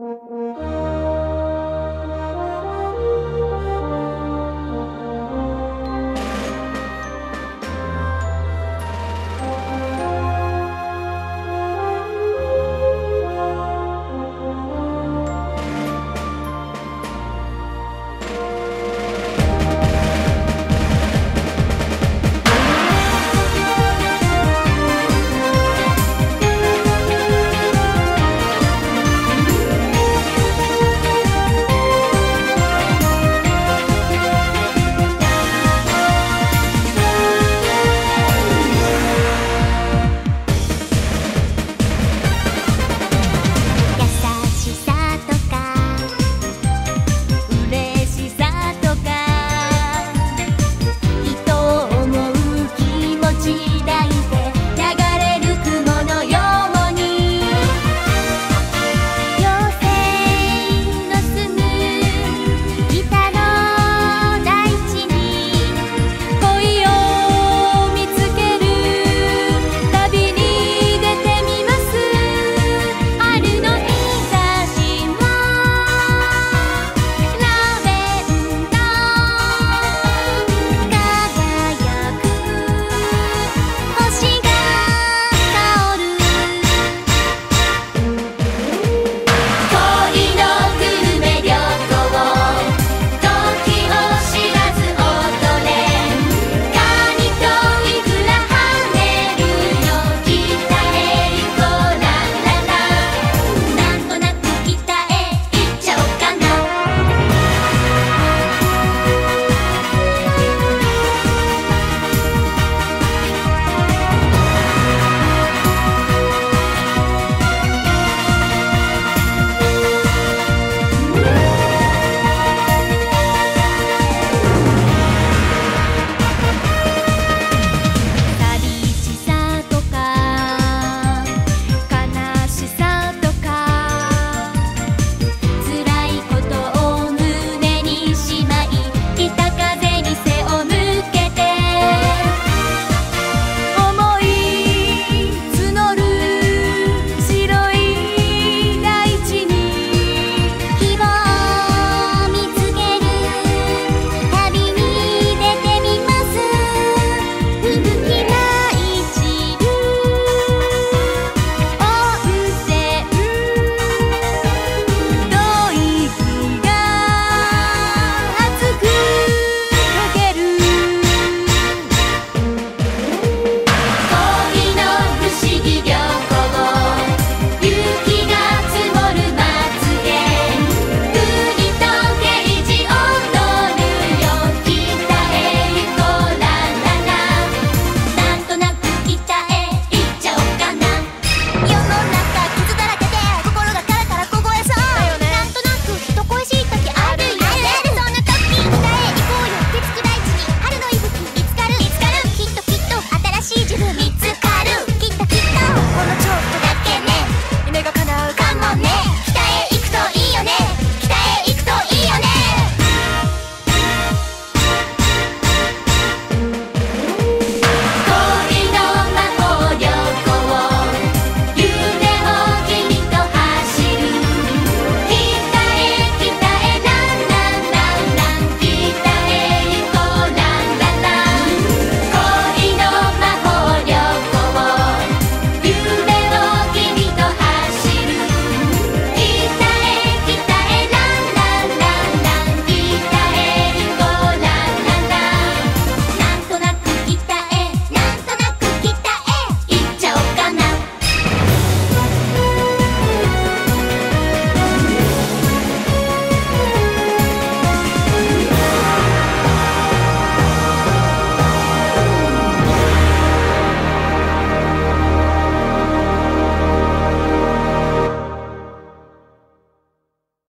Mm-hmm.